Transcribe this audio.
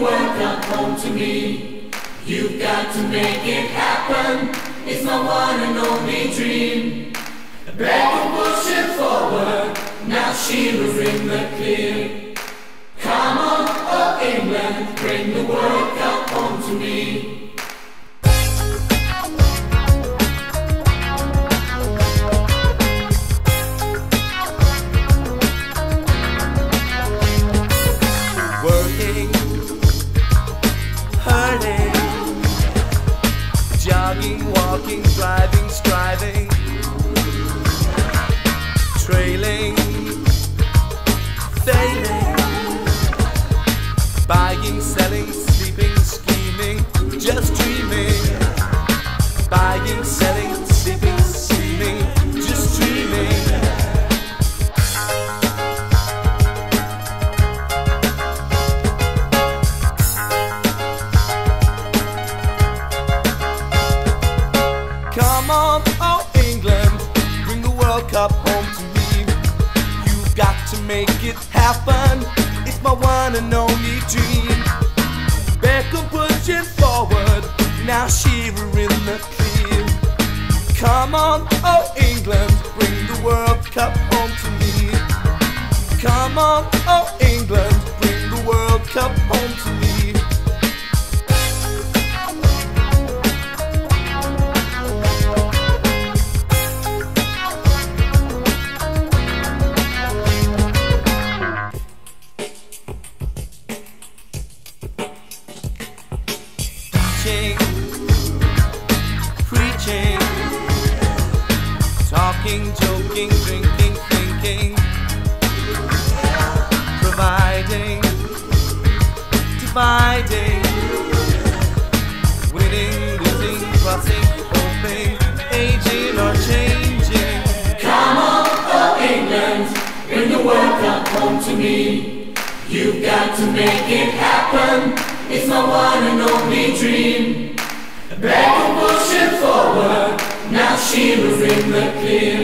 World Cup home to me. You've got to make it happen. It's my one and only dream. Beckham pushing forward. Now Shearer's in the clear. Come on, oh England, bring the World Cup home to me. Hurting, jogging, walking, driving, Cup home to me. You've got to make it happen. It's my one and only dream. Beckham pushing forward, now Shearer in the clear. Come on, oh England, bring the World Cup home to me. Come on, oh England, teaching, preaching, talking, joking, drinking, thinking, providing, dividing, winning, losing, crossing, hoping, aging or changing. Come on, oh England, bring the World Cup home to me. You've got to make it happen. It's my one and only dream. Beckham pushing forward, now Shearer's in the clear.